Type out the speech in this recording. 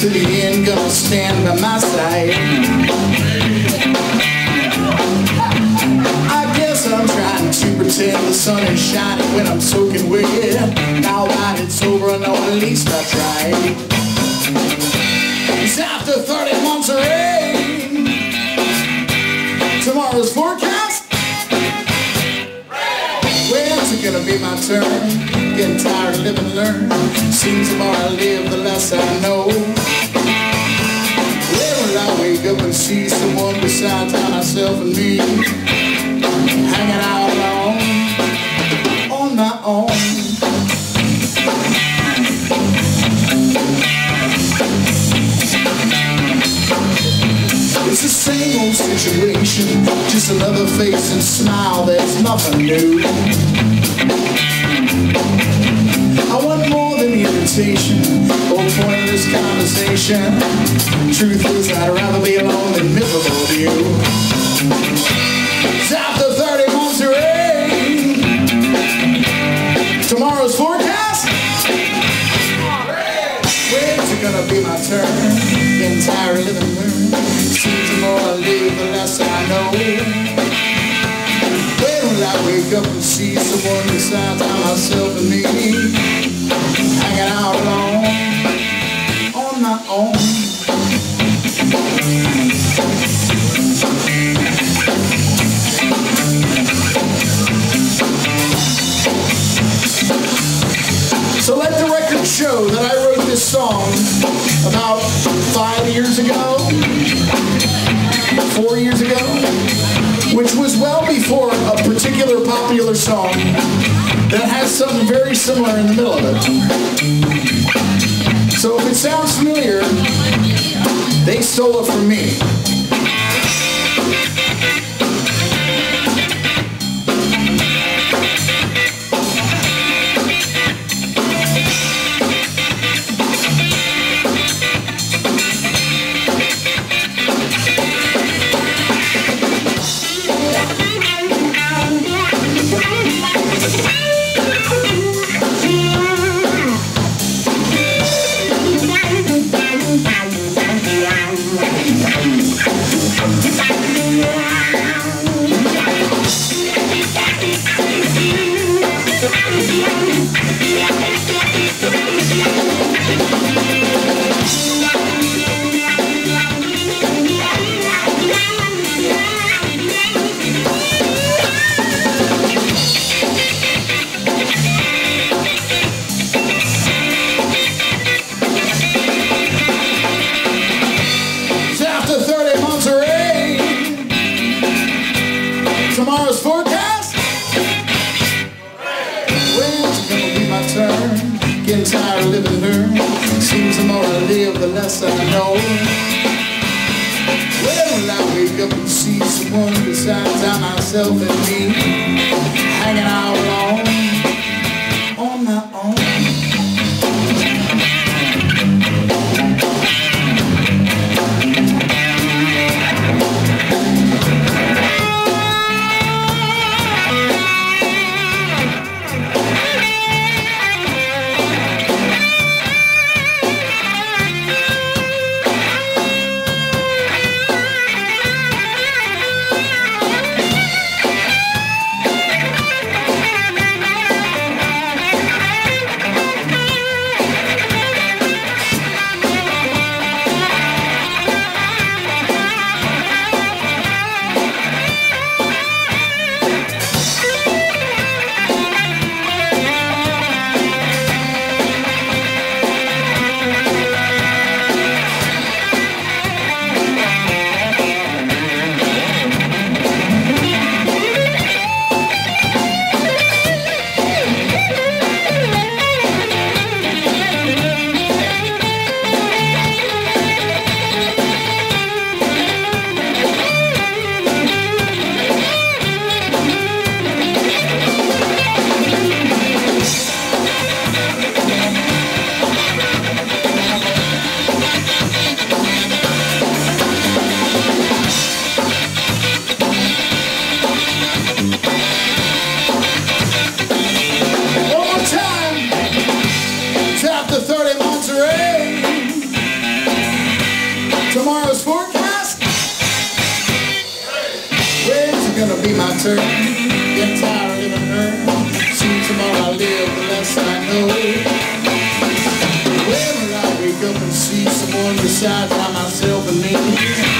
to the end, gonna stand by my side. I guess I'm trying to pretend the sun is shining when I'm soaking wet. Now that it's over, I know at least I tried. It's after 30 months of gonna be my turn? Getting tired of living learn. Seems the more I live, the less I know. When will I wake up and see someone besides myself and me? Hanging out alone, on my own. It's the same old situation, just another face and smile, there's nothing new. I want more than the invitation or pointless conversation. Truth is, I'd rather be alone than miserable with you. It's up and see someone besides myself and me? Hanging out alone, on my own. So let the record show that I wrote this song about five years ago, four years ago, which was well before a particular popular song that has something very similar in the middle of it. So if it sounds familiar, they stole it from me. Tomorrow's forecast. When's it gonna be my turn? Getting tired of living learn. Seems the more I live, the less I know. When will I wake up and see someone besides I myself and me? Hanging out alone, gonna be my turn. Get tired of living earned. Soon tomorrow I'll live, the less I know. Whenever I wake up and see someone beside by myself and me.